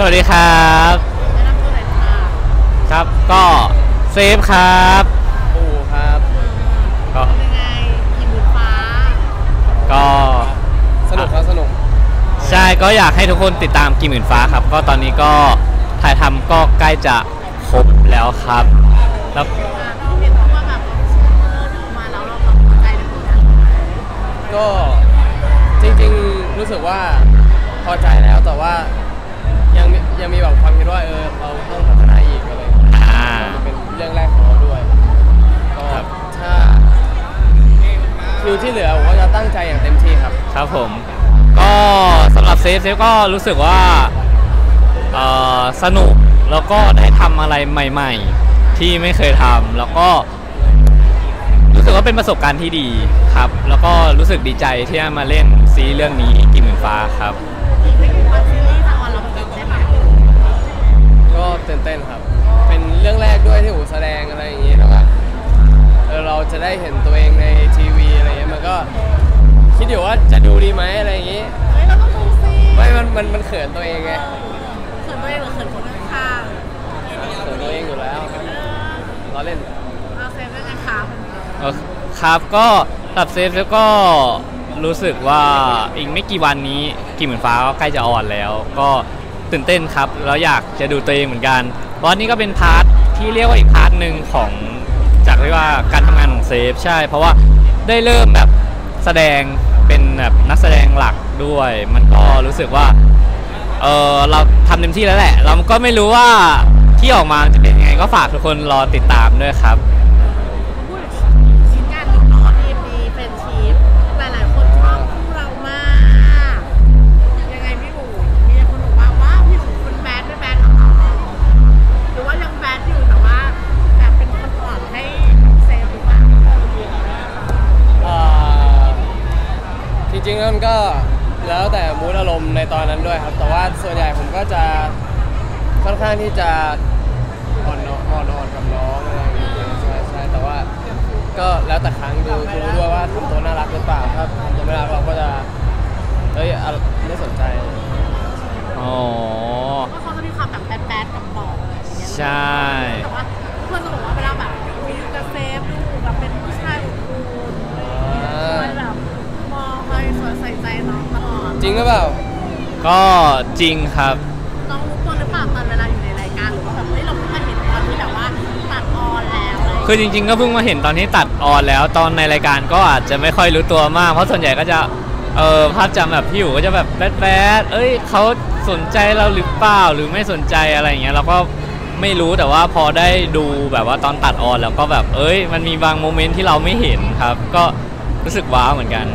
สวัสดีครับแนะนำตัวหน่อยค่ะครับก็เซฟครับปูครับ ก็เป็นยังไงกินบุญฟ้าก็สนุกครับสนุกใช่ก็อยากให้ทุกคนติดตามกิมหมื่นฟ้าครับ ก็ตอนนี้ก็ถ่ายทำก็ใกล้จะครบแล้วครับ แล้วอ่าเราเห็นว่าแบบเออดูมาแล้วเราแบบพอใจในผลงานของเราก็จริงๆรู้สึกว่าพอใจแล้วแต่ว่า ยังมีแบบความคิดว่าเออเราต้องพัฒนาอีกอะไรอย่างเงี้ยอ่า เป็นเรื่องแรกของเราด้วยก็ถ้าคิวที่เหลือผมก็จะตั้งใจอย่างเต็มที่ครับ ครับผม ก็สำหรับเซฟเซฟก็รู้สึกว่าเอ่อสนุกแล้วก็ได้ทำอะไรใหม่ ๆ ที่ไม่เคยทำแล้วก็ รู้สึกว่าเป็นประสบการณ์ที่ดีครับ แล้วก็รู้สึกดีใจที่ได้มาเล่นซีรีส์เรื่องนี้กินหมื่นฟ้าครับ เป็น ตื่นเต้นครับ เป็นเรื่องแรกด้วยที่อูแสดงอะไรอย่างงี้แล้วแบบเออเราจะได้เห็นตัวเองในทีวีอะไรเงี้ยมันก็คิดอยู่ว่าจะดูดีไหมอะไรอย่างงี้เฮ้ยเราต้องดูสิไม่มันมันมันเขินตัวเองไงเขินตัวเองหรือเขินคนข้างเขินตัวเองอยู่แล้วๆเออเราเล่นเอาเซฟได้ไงคะเอ่อครับก็สำหรับเซฟแล้วก็รู้สึกว่าอีกไม่กี่วันนี้กี่หมื่นฟ้าก็ใกล้จะ on แล้ว ก็ ตื่นเต้นครับแล้วอยากจะดูตัวเองเหมือนกันเพราะนี่ก็เป็น part ที่เรียกว่าอีก part หนึ่งของจากที่ว่าการทำงานของเซฟใช่ เพราะว่าได้เริ่มแบบแสดงเป็นแบบนักแสดงหลักด้วย มันก็รู้สึกว่าเออเราทำเต็มที่แล้วแหละ เราก็ไม่รู้ว่าที่ออกมาจะเป็นยังไงก็ฝากทุกคนรอติดตามด้วยครับ ริงๆแล้วมันก็แล้วแต่มูดอารมณ์ในตอนนั้นด้วยครับ แต่ว่าส่วนใหญ่ผมก็จะค่อนข้างที่จะอ่อนน้องอ่อนอ่อนกับน้องอะไรอย่างเงี้ยใช่ใช่แต่ว่าก็แล้วแต่ครั้งดูดูด้วยว่าทำตัวน่ารักหรือเปล่าถ้าทำตัวไม่น่ารักเราก็จะเฮ้ยอะไม่สนใจอ๋อเพราะเขาจะมีความแบบแบดๆกับบอกอะไรอย่างเงี้ยใช่ แต่ว่า หรือเปล่า ก็จริงครับ น้องรู้ตัวหรือเปล่าตอนเวลาอยู่ในรายการหรือว่าแบบเฮ้ยเราเพิ่งมาเห็นตอนที่แบบว่าตัดออนแล้วอะไรอย่างคือเงี้ยจริง ๆ ก็เพิ่งมาเห็นตอนที่ตัดออนแล้ว ตอนในรายการก็อาจจะไม่ค่อยรู้ตัวมาก เพราะส่วนใหญ่ก็จะเออภาพจำแบบพี่อยู่ก็จะแบบแบดๆเอ้ยเขาสนใจเราหรือเปล่าหรือไม่สนใจอะไรอย่างเงี้ยเราก็ไม่รู้แต่ว่าพอได้ดูแบบว่าตอนตัดออนแล้วก็แบบเอ้ย มันมีบางโมเมนต์ที่เราไม่เห็นครับ ก็รู้สึกว้าวเหมือนกัน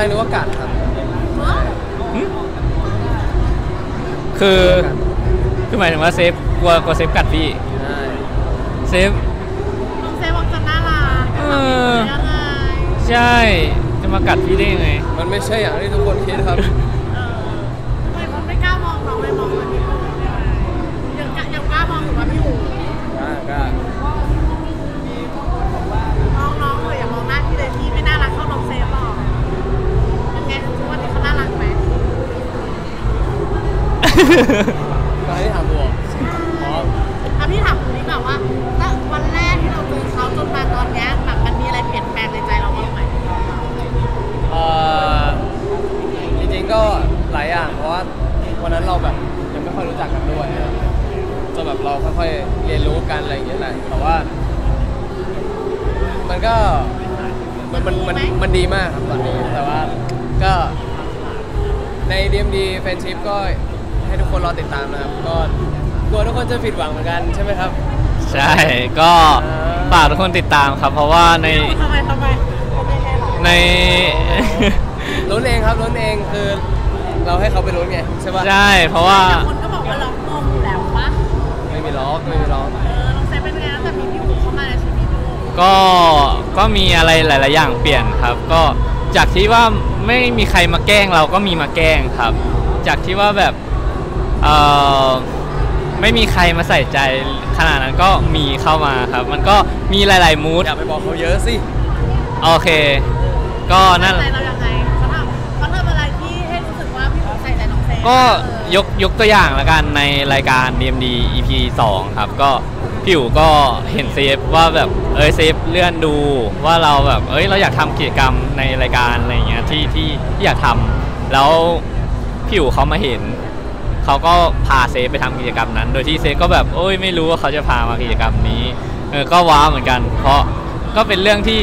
แรกนึกว่ากัดครับเฮ้ยคือคือหมายถึงว่าเซฟกลัวกลัวเซฟกัดพี่ใช่เซฟน้องเซฟบอกจะน่ารักจะทำยังไง ใช่จะมากัดพี่ได้ยังไง มันไม่ใช่อย่างที่ทุกคนคิดครับ ก็ให้ถามบัวอ๋อถ้าพี่ถามคุณนี้แบบว่าตั้งวันแรกที่เราเจอเขาจนมาตอนเนี้ยแบบมันมีอะไรเปลี่ยนแปลงในใจเราบ้างไหมเอ่อจริงๆก็หลายอย่างเพราะว่าวันนั้นเราแบบยังไม่ค่อยรู้จักกันด้วยนะจนแบบเราค่อยๆเรียนรู้กันอะไรอย่างเงี้ยแหละแต่ว่า มันก็มันมันมันมันดีมากครับตอนนี้แต่ว่าก็ใน DMD Friendship ก็ ให้ทุกคนรอติดตามนะครับ ก็กลัวทุกคนจะผิดหวังเหมือนกันใช่ไหมครับ ใช่ ก็ฝากทุกคนติดตามครับ เพราะว่าในทำไมทำไมทำไมไงหรอในลุ้นเองครับลุ้นเองคือเราให้เขาไปลุ้นไงใช่ปะใช่ เพราะว่าแต่คนก็บอกว่าล็อกนมอยู่แล้วปะไม่มีล็อกไม่มีล็อกเออน้องเซฟเป็นไงตั้งแต่มีพี่อู๋เข้ามาในชีวิตลูกก็ก็มีอะไรหลาย ๆ อย่างเปลี่ยนครับ ก็จากที่ว่าไม่มีใครมาแกล้งเราก็มีมาแกล้งครับ จากที่ว่าแบบ เออไม่มีใครมาใส่ใจขนาดนั้นก็มีเข้ามาครับ มันก็มีหลาย ๆ มูดอย่าไปบอกเขาเยอะสิโอเค ก็นั่นใส่เรายังไงเขาทำเขาทำอะไรที่ให้รู้สึกว่าพี่หมูใส่ใจน้องเซฟก็ยกยกตัวอย่างละกันในรายการ DMD EP 2 ครับ ก็พี่อู๋ก็เห็นเซฟว่าแบบเอ้ยเซฟเลื่อนดูว่าเราแบบเอ้ยเราอยากทำกิจกรรมในรายการอะไรเงี้ยที่ที่ที่อยากทำแล้วพี่อู๋เขามาเห็น เขาก็พาเซฟไปทำกิจกรรมนั้น โดยที่เซฟก็แบบโอ้ยไม่รู้ว่าเขาจะพามากิจกรรมนี้เออก็ว้าวเหมือนกัน เพราะก็เป็นเรื่องที่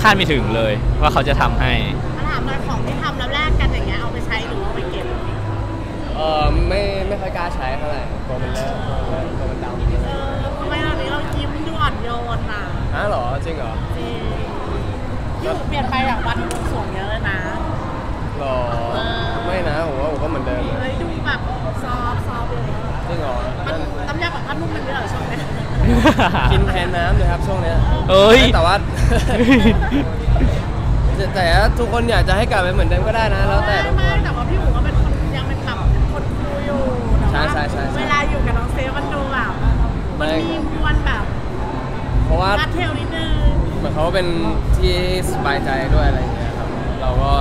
คาดไม่ถึงเลยว่าเขาจะทำให้มาถามหน่อยของที่ทำแล้วแลกกันอย่างเงี้ยเอาไปใช้หรือเอาไปเก็บเออไม่ไม่ค่อยกล้าใช้เท่าไหร่กลัวมันเลอะกลัวมันดำเออทำไมตอนนี้เรายิ้มดูอ่อนโยนอะฮะเหรอจริงเหรอจริงพี่หมูเปลี่ยนไปจากวันบวงสรวงเยอะเลยนะหรอเออ ไม่นะผมว่าผมก็เหมือนเดิมเฮ้ยดูแบบซอฟต์ซอฟต์เลยจริงเหรอมันนั่นน้ำยาปรับผ้านุ่มมันเยอะเหรอช่วงนี้กินแทนน้ำเลยครับช่วงเนี้ยเอ้ย แต่ว่า แต่แต่ทุกคนอยากจะให้กลับไปเหมือนเดิมก็ได้นะ แล้วแต่ทุกคไม่น แต่ว่าพี่หมูก็เป็นคนยังเป็นแบบคนคูลอยู่แต่ว่าใช่ใช่ใช่เวลาอยู่กับน้องเซฟมันดูแบบมันมีมวลแบบเพราะว่า รัดเทลนิดนึงเหมือนเขาเป็นที่สบายใจด้วยอะไรอย่างเงี้ยครับ เราก็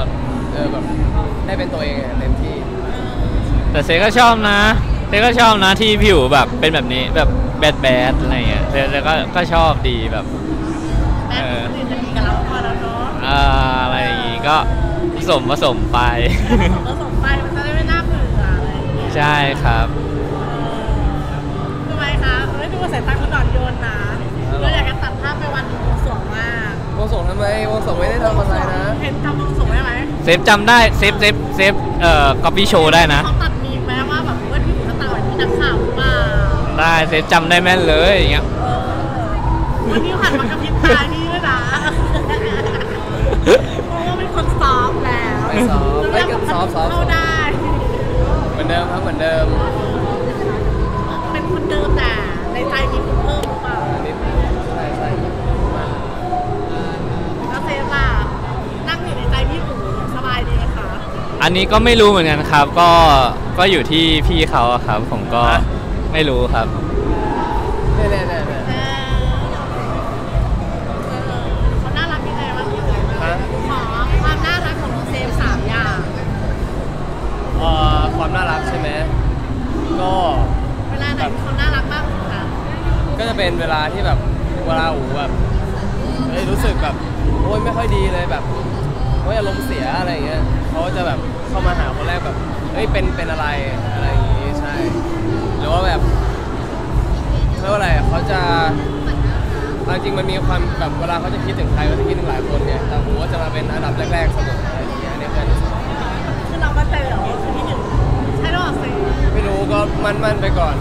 เออแบบได้เป็นตัวเองเต็มที่ แต่เซก็ชอบนะเซก็ชอบนะที่ผิวแบบเป็นแบบนี้แบบแบดแบดอะไรเงี้ยเซเซก็ก็ชอบดีแบบ แม่คนอื่นจะดีกับเราพอแล้วเนาะอ่าอะไรอย่างงี้ก็ผสมผสมไปผสมไปมันจะได้ไม่น่าเบื่ออะไรอย่างเงี้ยใช่ครับ ทำไมคะเฮ้ยดูว่าสายตาคุณอ่อนโยนนะเราอยากจะตัดภาพไปวันบวงสรวงมากว งส่งทำไมวงส่งไม่ได้ทำอะไรนะ เห็นจำวงสงได้ไหมเซฟจำได้เซฟเซฟเซฟเอ่อก๊อปปี้โชว์ได้นะ เขาตัดมีมแม้ว่าแบบว่าพี่หมูจะตัดที่นักข่าวหรือเปล่าได้เซฟจำได้แม่นเลยอย่างเงี้ยวันนี้หันมากระพริบตาพี่ด้วยนะเพราะว่าเป็นคนซอฟต์แล้วไม่ซอฟต์ไม่กันซอฟต์ซอฟต์ เข้าได้ เหมือนเดิมครับเหมือนเดิม เป็นคนเดิมแต่ในใจมีคนเพิ่ม อันนี้ก็ไม่รู้เหมือนกันครับ ก็ก็อยู่ที่พี่เขาอะครับ ผมก็ไม่รู้ครับ เนี่ยเนี่ยเนี่ยเนี่ยเออเออเขาน่ารักยังไงบ้างพี่หมูฮะขอความน่ารักของน้องเซฟสามอย่างเอ่อความน่ารักใช่ไหมก็เวลาไหนที่เขาน่ารักมากสุดคะก็จะเป็นเวลาที่แบบเวลาอูแบบเฮ้ยรู้สึกแบบโอ้ยไม่ค่อยดีเลยแบบ โอ้ยอารมณ์เสียอะไรอย่างเงี้ยเขาจะแบบเข้ามาหาคนแรกแบบเฮ้ยเป็นเป็นอะไรอะไรอย่างงี้ใช่หรือว่าแบบเรียกว่าอะไรเขาจะเอาจริงมันมีความแบบเวลาเขาจะคิดถึงใครเขาจะคิดถึงหลายคนเนี่ยแต่ผมก็จะมาเป็นอันดับแรกๆเสมออะไรอย่างเงี้ยเนี่ยเพื่อนที่สุดคือเรามาเจอเหรอคือที่หนึ่งใช่หรอเซฟไม่รู้ก็มั่นๆไปก่อน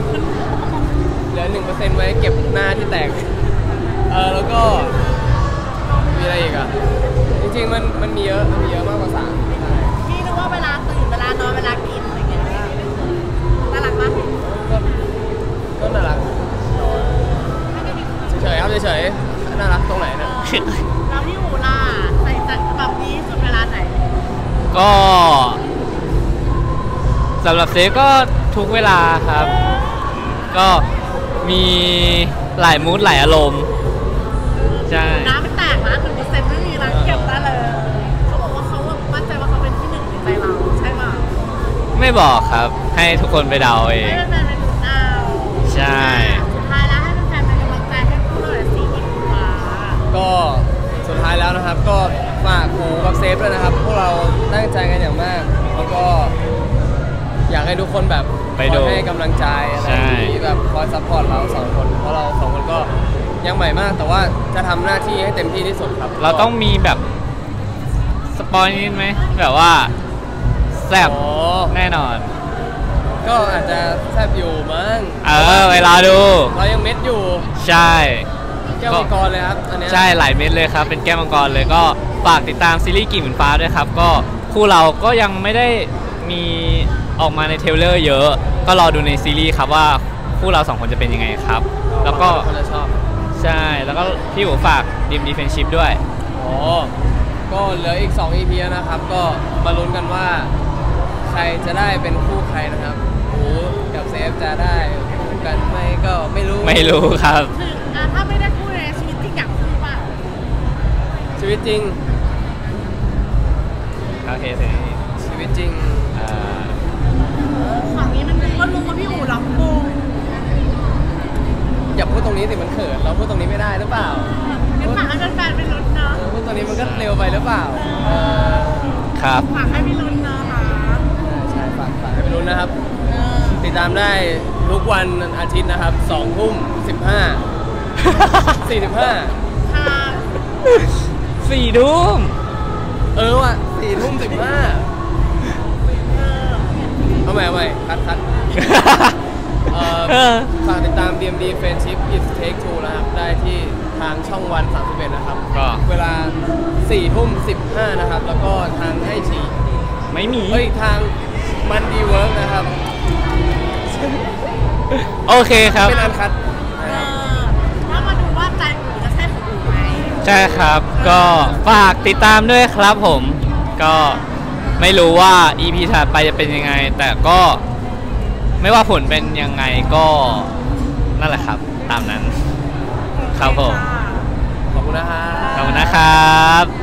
เหลือหนึ่งเปอร์เซ็นต์ไว้เก็บหน้าที่แตกเออแล้วก็มีอะไรอีกอะ จริงๆมันมันมีเยอะมันมีเยอะมากกว่าสามใช่พี่นึกว่าเวลาตื่นเวลานอนเวลากินอะไรเงี้ยน่ารักมากก็ก็น่ารักเฉยๆครับเฉยๆน่ารักตรงไหนนะแล้วพี่หมูล่ะใส่ใจแบบนี้สุดเวลาไหนก็สำหรับเซฟก็ทุกเวลาครับ ก็มีหลายมูดหลายอารมณ์ ไม่บอกครับ ให้ทุกคนไปเดาเอให้งแฟนๆไปดูเอาใช่ สุดท้ายแล้วให้แฟนๆเป็นกำลังใจให้พวกเราหน่อยสิอีกว่าก็สุดท้ายแล้วนะครับ ก็ฝากครูกับเซฟด้วยนะครับ พวกเราตั้งใจกันอย่างมาก แล้วก็ อยากให้ทุกคนแบบไปดูคอยให้กำลังใจอะไรอย่างนี้แบบคอย support เราสองคน เพราะเราสองคนก็ยังใหม่มาก แต่ว่าจะทำหน้าที่ให้เต็มที่ที่สุดครับ เราต้องมีแบบ spoil นิดไหมแบบว่า แซ่บอ๋อแน่นอน ก็อาจจะแซบอยู่มั้งเออเวลาดู เรายังเม็ดอยู่ ใช่ แก้วมังกรเลยครับอันเนี้ยใช่หลายเม็ดเลยครับ เป็นแก้วมังกรเลยก็ฝากติดตามซีรีส์กิ่งเหมือนฟ้าด้วยครับ ก็คู่เราก็ยังไม่ได้มีออกมาใน trailer เยอะ ก็รอดูในซีรีส์ครับว่าคู่เราสองคนจะเป็นยังไงครับ แล้วก็คนจะชอบใช่แล้วก็พี่อู๋ฝาก DMD Friendship ด้วย อ๋อ ก็เหลืออีก 2 EP แล้วนะครับ ก็มาลุ้นกันว่า ใคใครจะได้เป็นคู่ใครนะครับอู๋กับเซฟจะได้คู่กันไหมก็ไม่รู้ไม่รู้ครับถึงอะถ้าไม่ได้คู่ในชีวิตจริงอยากคู่เปล่าชีวิตจริงโอเคทีนี้ชีวิตจริงอ่าฝั่งนี้มันก็รู้ว่าพี่อู๋ร้องโกงอย่าพูดตรงนี้สิมันเขินเราพูดตรงนี้ไม่ได้หรือเปล่างั้นฝากให้แฟนๆไปลุ้นเนาะเออพูดตรงนี้มันก็เร็วไปหรือเปล่าเออครับ ฝากให้พี่ลุ้นเนาะค่ะใช่ฝากฝากให้ไปลุ้นนะครับเออติดตามได้ทุกวันอาทิตย์นะครับ2ทุ่ม15 45ค่ะสี่ทุ่มเออว่ะ4ทุ่ม15เออเอาใหม่เอาใหม่คัดคัดเอ่อเออฝากติดตาม DMD Friendship Is Take Two นะครับ ได้ที่ทางช่องวัน 31 นะครับ ก็เวลา4ทุ่ม15 นะครับ แล้วก็ทางให้ฉีไม่มี เฮ้ย ทาง มันดีเวิร์กนะครับโอเคครับ เป็นอันคัดเออว่ามาดูว่าใจอู๋จะใช่ของอู๋ไหมใช่ครับ ก็ฝากติดตามด้วยครับผม ก็ไม่รู้ว่า EP ถัดไปจะเป็นยังไง แต่ก็ไม่ว่าผลเป็นยังไงก็นั่นแหละครับ ตามนั้น ครับผมะขอบคุณนะครับ ขอบคุณนะครับ